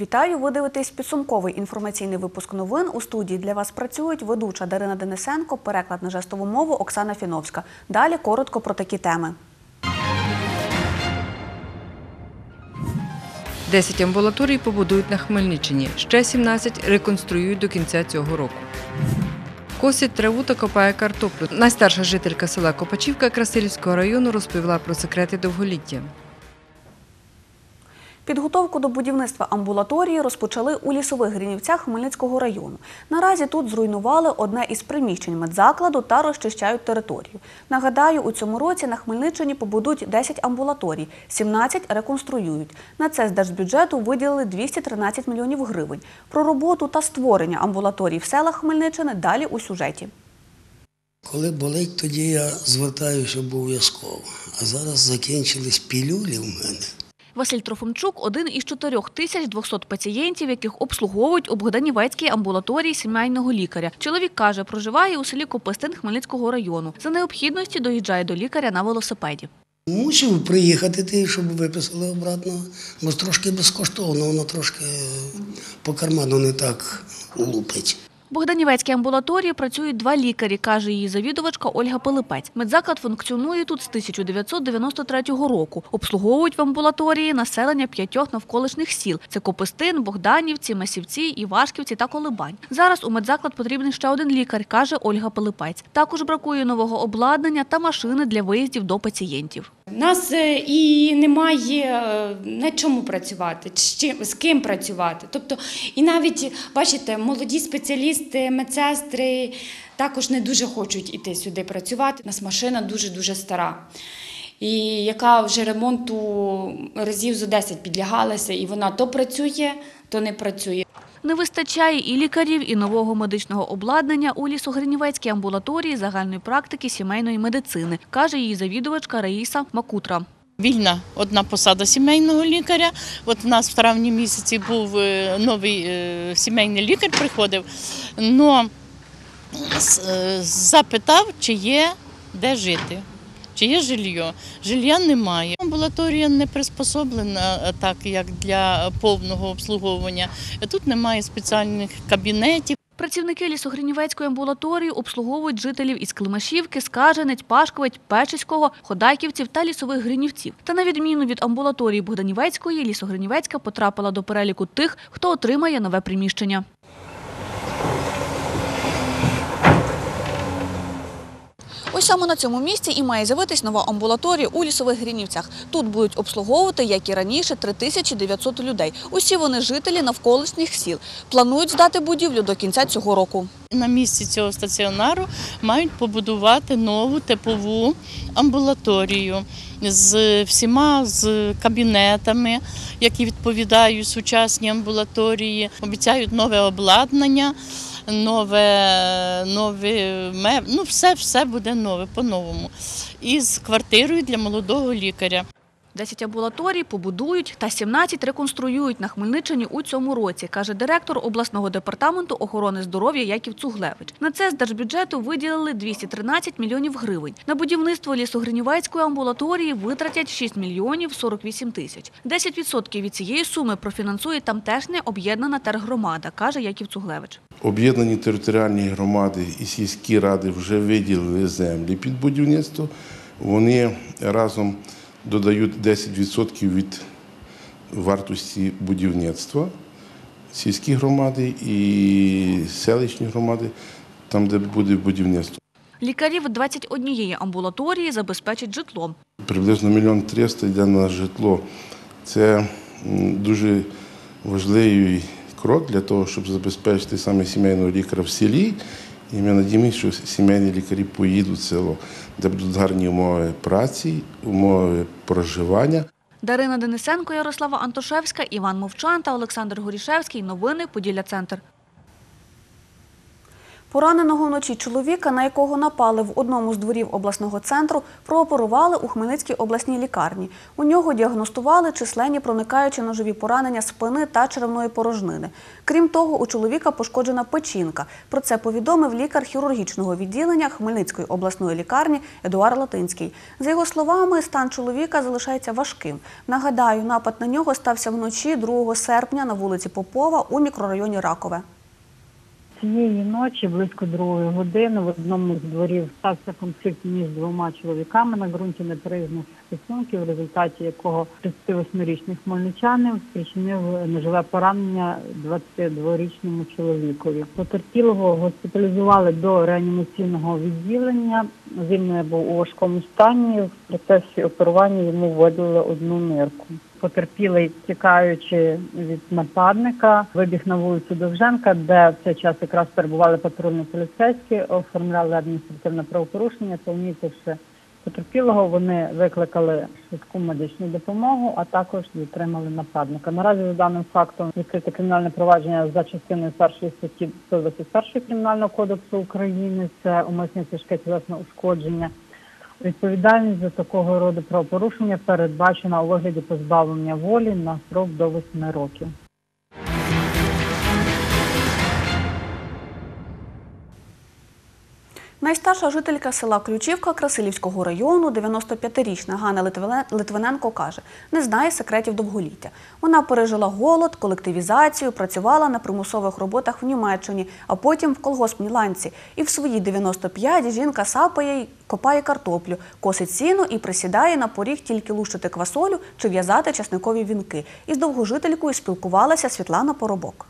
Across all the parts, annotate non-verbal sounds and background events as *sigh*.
Вітаю! Ви дивитесь підсумковий інформаційний випуск новин. У студії для вас працюють ведуча Дарина Денисенко, переклад на жестову мову Оксана Фіновська. Далі коротко про такі теми. 10 амбулаторій побудують на Хмельниччині, ще 17 реконструюють до кінця цього року. Косять траву та копає картоплю. Найстарша жителька села Копачівка Красилівського району розповіла про секрети довголіття. Підготовку до будівництва амбулаторії розпочали у лісових Гринівцях Хмельницького району. Наразі тут зруйнували одне із приміщень медзакладу та розчищають територію. Нагадаю, у цьому році на Хмельниччині побудують 10 амбулаторій, 17 реконструюють. На це з держбюджету виділили 213 мільйонів гривень. Про роботу та створення амбулаторій в селах Хмельниччини далі у сюжеті. Коли болить, тоді я звертаюся обов'язково. А зараз закінчились пілюлі в мене. Василь Трофимчук – один із 4200 пацієнтів, яких обслуговують у Богданівецькій амбулаторії сімейного лікаря. Чоловік каже, проживає у селі Копистин Хмельницького району. За необхідності доїжджає до лікаря на велосипеді. Мусив приїхати ти, щоб виписали обратно, бо трошки безкоштовно, воно трошки по карману не так лупить. Богданівецькій амбулаторії працюють два лікарі, каже її завідувачка Ольга Пилипець. Медзаклад функціонує тут з 1993 року. Обслуговують в амбулаторії населення п'ятьох навколишніх сіл. Це Копистин, Богданівці, Масівці, Івашківці та Колибань. Зараз у медзаклад потрібен ще один лікар, каже Ольга Пилипець. Також бракує нового обладнання та машини для виїздів до пацієнтів. Нас е, і немає е, на чому працювати, з ким працювати. Тобто, і навіть бачите, молоді спеціалісти, медсестри також не дуже хочуть іти сюди працювати. У нас машина дуже дуже стара. І яка вже ремонту разів зо 10 підлягалася, і вона то працює, то не працює. Не вистачає і лікарів, і нового медичного обладнання у лісогринівецькій амбулаторії загальної практики сімейної медицини, каже її завідувачка Раїса Макутра. Вільна одна посада сімейного лікаря. От у нас в травні місяці був е, новий е, сімейний лікар, приходив. С- е, запитав, чи є де жити, чи є жилье. Жилья немає. Амбулаторія не приспособлена так, як для повного обслуговування. Тут немає спеціальних кабінетів. Працівники лісогринівецької амбулаторії обслуговують жителів із Климашівки, Скаженець, Пашковець, Печиського, Ходайківців та лісових гринівців. Та на відміну від амбулаторії Богданівецької, лісогринівецька потрапила до переліку тих, хто отримає нове приміщення. Саме на цьому місці і має з'явитись нова амбулаторія у лісових грінівцях. Тут будуть обслуговувати, як і раніше, 3900 людей. Усі вони жителі навколишніх сіл. Планують здати будівлю до кінця цього року. На місці цього стаціонару мають побудувати нову типову амбулаторію з всіма з кабінетами, які відповідають сучасній амбулаторії. Обіцяють нове обладнання, нове, нове ну все, все буде нове по-новому. І з квартирою для молодого лікаря. 10 амбулаторій побудують та 17 реконструюють на Хмельниччині у цьому році, каже директор обласного департаменту охорони здоров'я Яків Цуглевич. На це з держбюджету виділили 213 мільйонів гривень. На будівництво лісогринівецької амбулаторії витратять 6 мільйонів 48 тисяч. 10% від цієї суми профінансує тамтешня об'єднана тергромада, каже Яків Цуглевич. Об'єднані територіальні громади і сільські ради вже виділили землі під будівництво. Вони разом додають 10% від вартості будівництва. Сільські громади і селищні громади, там, де буде будівництво. Лікарів 21 амбулаторії забезпечать житлом. Приблизно мільйон триста йде на житло. Це дуже важливий крок для того, щоб забезпечити саме сімейного лікаря в селі. І ми надіємося, що сімейні лікарі поїдуть в село, де будуть гарні умови праці, умови проживання. Дарина Денисенко, Ярослава Антошевська, Іван Мовчан та Олександр Горішевський. Новини Поділля Центр. Пораненого вночі чоловіка, на якого напали в одному з дворів обласного центру, прооперували у Хмельницькій обласній лікарні. У нього діагностували численні проникаючі ножові поранення спини та черевної порожнини. Крім того, у чоловіка пошкоджена печінка. Про це повідомив лікар хірургічного відділення Хмельницької обласної лікарні Едуард Латинський. За його словами, стан чоловіка залишається важким. Нагадаю, напад на нього стався вночі 2 серпня на вулиці Попова у мікрорайоні Ракове. Цієї ночі, близько другої години, в одному з дворів стався конфлікт між двома чоловіками на ґрунті неприязних стосунків, в результаті якого 38-річний хмельничанин спричинив ножове поранення 22-річному чоловікові. Потерпілого госпіталізували до реанімаційного відділення. Він був у важкому стані. В процесі оперування йому вводили одну нирку. Потерпілий, тікаючи від нападника, вибіг на вулицю Довженка, де в цей час якраз перебували патрульні поліцейські, оформляли адміністративне правопорушення. Помітивши потерпілого, вони викликали швидку медичну допомогу, а також затримали нападника. Наразі за даним фактом відкрите кримінальне провадження за частиною першої статті 121 кримінального кодексу України. Це умисне тяжке тілесне ушкодження. Відповідальність за такого роду правопорушення передбачена у вигляді позбавлення волі на срок до 8 років. Найстарша жителька села Ключівка Красилівського району, 95-річна Ганна Литвиненко каже, не знає секретів довголіття. Вона пережила голод, колективізацію, працювала на примусових роботах в Німеччині, а потім в колгоспній ланці. І в свої 95 жінка сапає й копає картоплю, косить сіно і присідає на поріг тільки лущити квасолю чи в'язати часникові вінки. Із довгожителькою спілкувалася Світлана Поробок.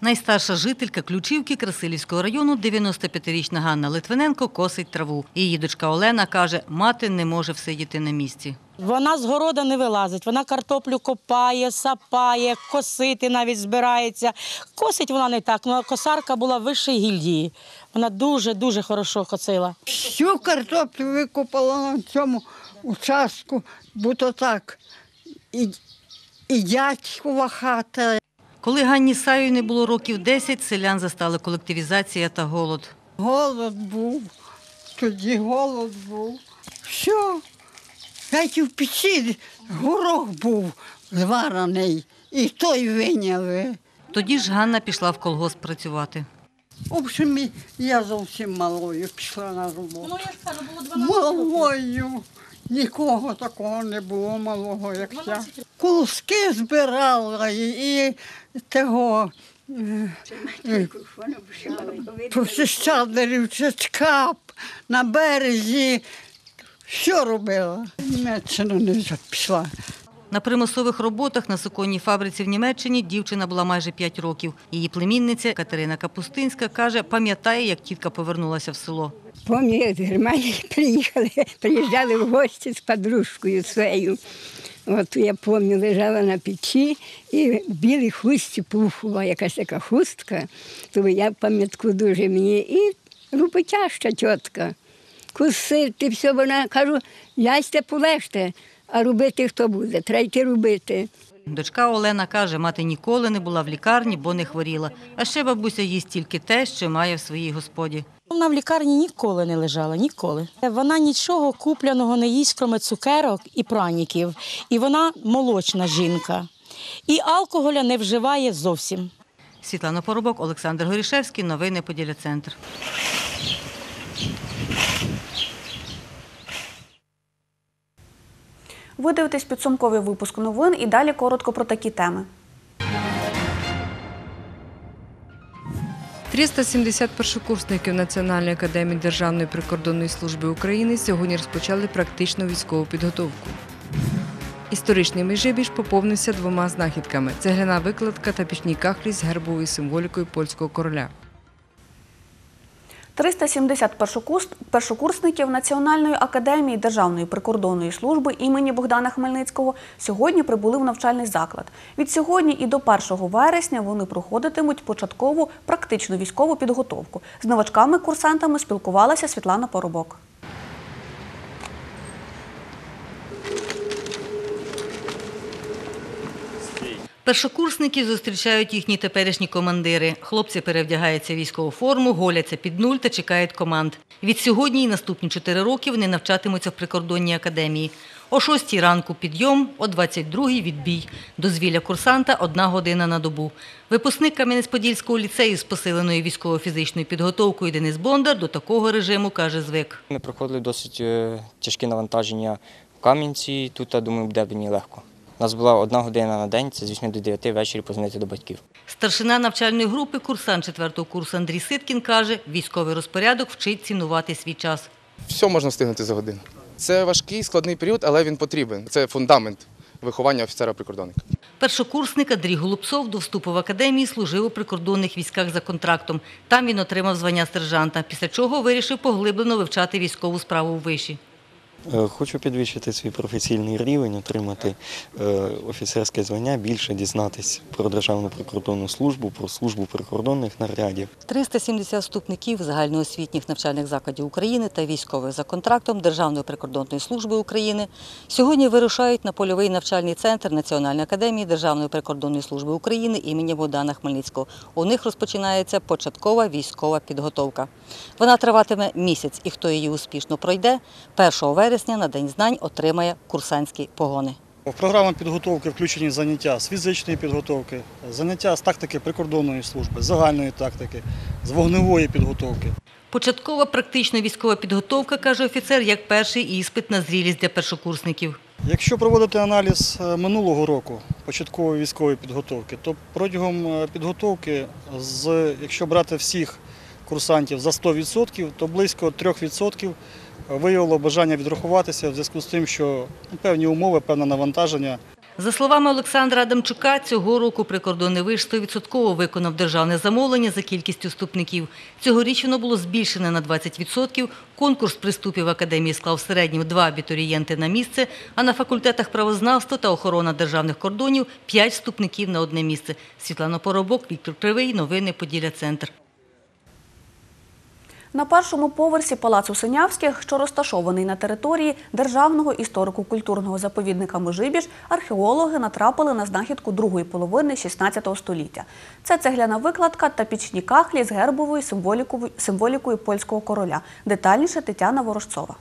Найстарша жителька Ключівки Красилівського району, 95-річна Ганна Литвиненко, косить траву. Її дочка Олена каже, мати не може всидіти на місці. Вона з города не вилазить, вона картоплю копає, сапає, косити навіть збирається. Косить вона не так, але косарка була вищої гільдії. Вона дуже-дуже хорошо косила. Всю картоплю викопала на цьому участку, бо то так і, і дядькова хата. Коли Ганні Саю не було років 10, селян застали колективізація та голод. Голод був, тоді голод був. Все, навіть в печі горох був зварений, і той виняли. Тоді ж Ганна пішла в колгосп працювати. В общем, я зовсім малою пішла на роботу. Ну, я ж кажу, було 12 Малою. Нікого такого не було малого, як я. Колоски збирала і, і того. е, е, Прочищали рівчачка на березі. Що робила? Німеччина Німеччину не пішла. На примусових роботах на суконній фабриці в Німеччині дівчина була майже 5 років. Її племінниця Катерина Капустинська каже, пам'ятає, як тітка повернулася в село. Пам'ятаю, з Германії *laughs* приїхали, приїжджали в гості з подружкою своєю. От я пам'ятаю, лежала на печі і в білій хустці пухова якась така хустка, то я пам'ятку дуже мені. І роботяща тітка. Кусити, все, вона кажу, ясте полежте, а робити хто буде? Треба йти робити. Дочка Олена каже, мати ніколи не була в лікарні, бо не хворіла. А ще бабуся їсть тільки те, що має в своїй господі. Вона в лікарні ніколи не лежала, ніколи. Вона нічого купляного не їсть, крім цукерок і праніків. І вона молочна жінка. І алкоголя не вживає зовсім. Світлана Поробок, Олександр Горішевський. Новини Поділя Центр. Ви дивитесь підсумковий випуск новин і далі коротко про такі теми. 370 першокурсників Національної академії Державної прикордонної служби України сьогодні розпочали практичну військову підготовку. Історичний Межибіж поповнився двома знахідками: цегляна викладка та пічній кахлі з гербовою символікою польського короля. 370 першокурс- першокурсників Національної академії Державної прикордонної служби імені Богдана Хмельницького сьогодні прибули в навчальний заклад. Від сьогодні і до 1 вересня вони проходитимуть початкову практичну військову підготовку. З новачками-курсантами спілкувалася Світлана Поробок. Першокурсників зустрічають їхні теперішні командири. Хлопці перевдягаються військову форму, голяться під нуль та чекають команд. Від сьогодні і наступні чотири роки вони навчатимуться в прикордонній академії. О 6 ранку підйом, о 22-й відбій. Дозвілля курсанта – одна година на добу. Випускник Кам'янець-Подільського ліцею з посиленою військово-фізичною підготовкою Денис Бондар до такого режиму, каже, звик. Ми проходили досить е, тяжкі навантаження в Кам'янці. Тут, я думаю, буде мені легко. У нас була одна година на день, це з 8 до 9 ввечері позвонити до батьків. Старшина навчальної групи, курсант 4-го курсу Андрій Ситкін каже, військовий розпорядок вчить цінувати свій час. Все можна встигнути за годину. Це важкий, складний період, але він потрібен. Це фундамент виховання офіцера-прикордонника. Першокурсник Андрій Голубцов до вступу в академії служив у прикордонних військах за контрактом. Там він отримав звання сержанта, після чого вирішив поглиблено вивчати військову справу в виші. Е, Хочу підвищити свій професійний рівень, отримати е, офіцерське звання, більше дізнатись про Державну прикордонну службу, про службу прикордонних нарядів. 370 вступників загальноосвітніх навчальних закладів України та військових за контрактом Державної прикордонної служби України сьогодні вирушають на польовий навчальний центр Національної академії Державної прикордонної служби України імені Богдана Хмельницького. У них розпочинається початкова військова підготовка. Вона триватиме місяць, і хто її успішно пройде, 1 вересня на День знань отримає курсантські погони. В програму підготовки включені заняття з фізичної підготовки, заняття з тактики прикордонної служби, загальної тактики, з вогневої підготовки. Початкова практична військова підготовка, каже офіцер, як перший іспит на зрілість для першокурсників. Якщо проводити аналіз е, минулого року початкової військової підготовки, то протягом е, підготовки, якщо брати всіх курсантів за 100%, то близько 3% виявило бажання відрахуватися в зв'язку з тим, що ну, певні умови, певне навантаження За словами Олександра Адамчука, цього року прикордонний виш 100% виконав державне замовлення за кількістю вступників. Цьогоріч воно було збільшене на 20%. Конкурс приступів академії склав в два абітурієнти на місце, а на факультетах правознавства та охорона державних кордонів – п'ять вступників на одне місце. Світлана Поробок, Віктор Кривий, новини Поділля Центр. На першому поверсі палацу Синявських, що розташований на території Державного історико-культурного заповідника Межибіж, археологи натрапили на знахідку другої половини XVI століття. Це цегляна викладка та пічні кахлі з гербовою символікою, польського короля. Детальніше Тетяна Ворожцова.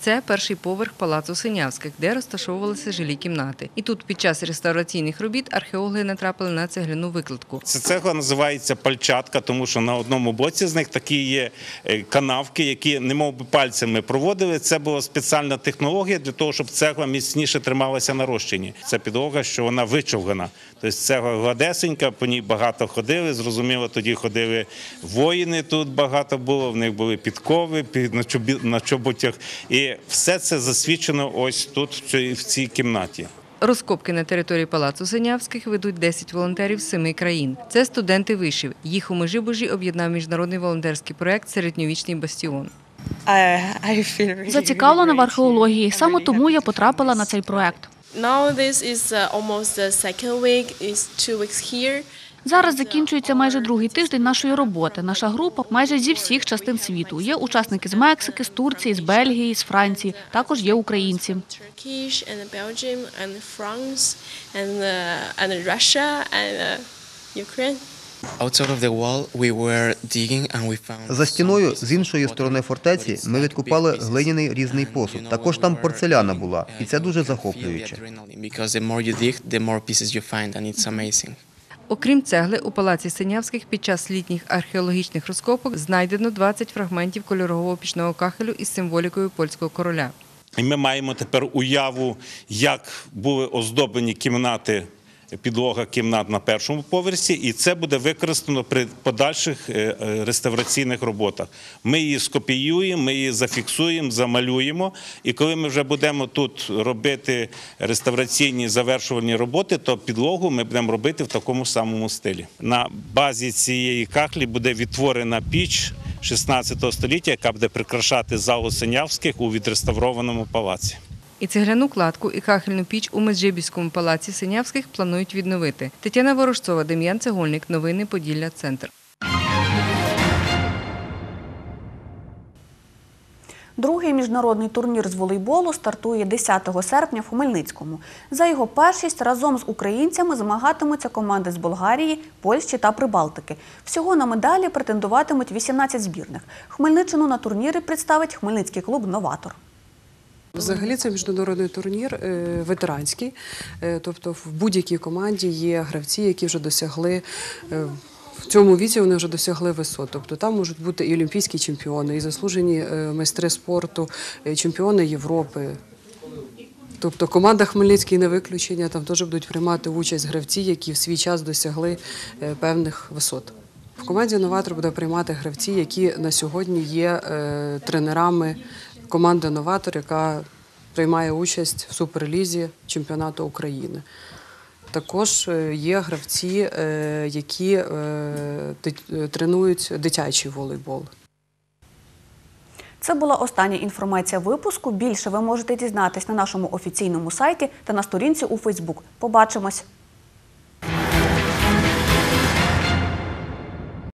Це перший поверх палацу Синявських, де розташовувалися жилі кімнати. І тут під час реставраційних робіт археологи натрапили на цегляну викладку. Це цегла називається пальчатка, тому що на одному боці з них такі є е, канавки, які немов би пальцями проводили. Це була спеціальна технологія для того, щоб цегла міцніше трималася на розчині. Це підлога, що вона вичовгана. Тобто цегла гладесенька, по ній багато ходили. Зрозуміло, тоді ходили воїни. Тут багато було. В них були підкови під на чоботях. І все це засвідчено ось тут, в цій, в цій кімнаті. Розкопки на території палацу Синявських ведуть 10 волонтерів з семи країн. Це студенти вишів. Їх у Межибужі об'єднав міжнародний волонтерський проект Середньовічний бастіон. Зацікавлена в археології. Саме тому я потрапила на цей проект. Зараз закінчується майже другий тиждень нашої роботи. Наша група майже зі всіх частин світу. Є учасники з Мексики, з Турції, з Бельгії, з Франції. Також є українці. Uh, uh, За стіною з іншої сторони фортеці ми відкопали глиняний різний посуд. Також там порцеляна була, і це дуже захоплююче. Окрім цегли, у палаці Синявських під час літніх археологічних розкопок знайдено 20 фрагментів кольорового пічного кахелю із символікою польського короля. Ми маємо тепер уяву, як були оздоблені кімнати. Підлога кімнат на першому поверсі, і це буде використано при подальших е, е, реставраційних роботах. Ми її скопіюємо, ми її зафіксуємо, замалюємо. І коли ми вже будемо тут робити реставраційні завершувальні роботи, то підлогу ми будемо робити в такому самому стилі. На базі цієї кахлі буде відтворена піч 16 століття, яка буде прикрашати залу Синявських у відреставрованому палаці. І цегляну кладку, і кахельну піч у Меджибіському палаці Синявських планують відновити. Тетяна Ворожцова, Дем'ян Цегольник. Новини Поділля Центр. Другий міжнародний турнір з волейболу стартує 10 серпня в Хмельницькому. За його першість разом з українцями змагатимуться команди з Болгарії, Польщі та Прибалтики. Всього на медалі претендуватимуть 18 збірних. Хмельниччину на турнірі представить хмельницький клуб Новатор. Взагалі це міжнародний турнір е, ветеранський, Е, тобто в будь-якій команді є гравці, які вже досягли. е, В цьому віці вони вже досягли висот. Тобто там можуть бути і олімпійські чемпіони, і заслужені майстри спорту, чемпіони Європи. Тобто команда Хмельницький не виключення, там теж будуть приймати участь гравці, які в свій час досягли певних висот. В команді Новатор буде приймати гравці, які на сьогодні є тренерами команди Новатор, яка приймає участь в суперлізі чемпіонату України. Також е, є гравці, е, які е, тренують дитячий волейбол. Це була остання інформація випуску. Більше ви можете дізнатись на нашому офіційному сайті та на сторінці у Фейсбук. Побачимось!